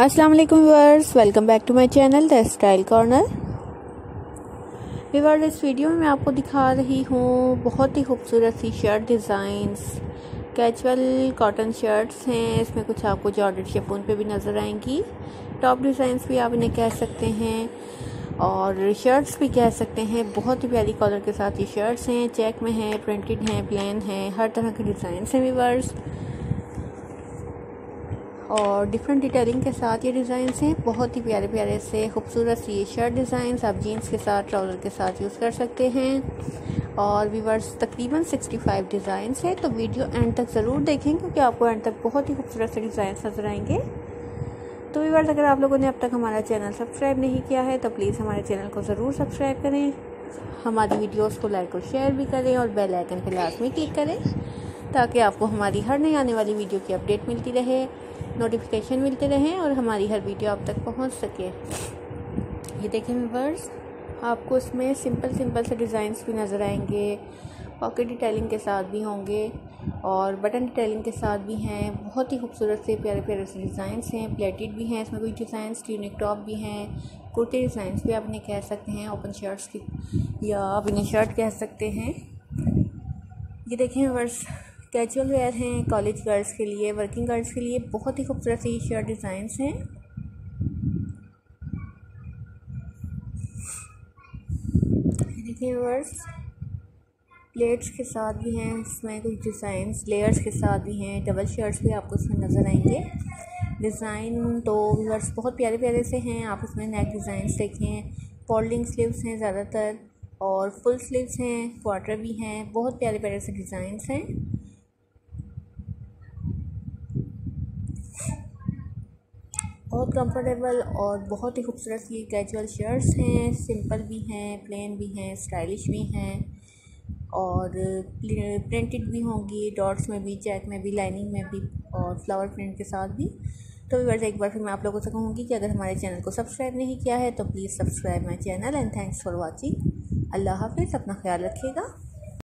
अस्सलाम वालेकुम viewers, welcome back to my channel, the style corner. Viewers, इस video में मैं आपको दिखा रही हूँ बहुत ही खूबसूरत सी shirt designs casual cotton shirts हैं, इसमें कुछ आपको जॉर्डेड शेपून पे भी नज़र आएँगी। टॉप डिज़ाइंस भी आप इन्हें कह सकते हैं और शर्ट्स भी कह सकते हैं। बहुत ही प्यारी कॉलर के साथ ये शर्ट्स हैं चेक में हैं प्रिंटेड हैं प्लेन हैं, हर तरह के डिज़ाइन हैं व्यूअर्स। और डिफरेंट डिटेलिंग के साथ ये डिज़ाइन हैं। बहुत ही प्यारे प्यारे से खूबसूरत ये शर्ट डिज़ाइन आप जीन्स के साथ ट्राउज़र के साथ यूज़ कर सकते हैं। और वीवर्स तकरीबन 65 डिज़ाइन है। तो वीडियो एंड तक ज़रूर देखें, क्योंकि आपको एंड तक बहुत ही खूबसूरत से डिज़ाइन नज़र आएँगे। तो वीवर्स अगर आप लोगों ने अब तक हमारा चैनल सब्सक्राइब नहीं किया है तो प्लीज़ हमारे चैनल को ज़रूर सब्सक्राइब करें। हमारी वीडियोस को लाइक और शेयर भी करें और बेल आइकन पर लाजमी क्लिक करें। ताकि आपको हमारी हर नई आने वाली वीडियो की अपडेट मिलती रहे नोटिफिकेशन मिलते रहें और हमारी हर वीडियो आप तक पहुँच सके। ये देखें वर्स आपको इसमें सिंपल सिंपल से डिज़ाइंस भी नज़र आएँगे पॉकेट डिटेलिंग के साथ भी होंगे और बटन डिटेलिंग के साथ भी हैं, बहुत ही खूबसूरत से प्यारे प्यारे से डिज़ाइंस हैं प्लेटेड भी हैं, इसमें कुछ डिज़ाइंस ट्यूनिक टॉप भी हैं, कुर्ते डिज़ाइंस भी आप इन्हें कह सकते हैं ओपन शर्ट्स की, या आप इन्हें शर्ट कह सकते हैं। ये देखें वर्स कैजुअल वेयर हैं कॉलेज गर्ल्स के लिए, वर्किंग गर्ल्स के लिए, बहुत ही खूबसूरत सी शर्ट डिज़ाइंस हैं। देखिए वर्स प्लेट्स के साथ भी हैं, इसमें कुछ डिज़ाइंस लेयर्स के साथ भी हैं डबल शर्ट्स भी आपको इसमें नज़र आएँगे। डिज़ाइन तो वर्स बहुत प्यारे प्यारे से हैं, आप इसमें नेक डिज़ाइंस देखें फोल्डिंग स्लीव्स हैं ज़्यादातर, और फुल स्लीव्स हैं क्वार्टर भी हैं, बहुत प्यारे प्यारे से डिज़ाइंस हैं। बहुत कंफर्टेबल और बहुत ही खूबसूरत ये कैजुअल शर्ट्स हैं। सिंपल भी हैं प्लेन भी हैं स्टाइलिश भी हैं। और प्रिंटेड भी होंगी डॉट्स में भी चेक में भी लाइनिंग में भी और फ्लावर प्रिंट के साथ भी। तो वर्ष एक बार फिर मैं आप लोगों से कहूँगी कि अगर हमारे चैनल को सब्सक्राइब नहीं किया है तो please subscribe my channel and thanks for watching अल्लाह हाफिज़, अपना ख्याल रखिएगा।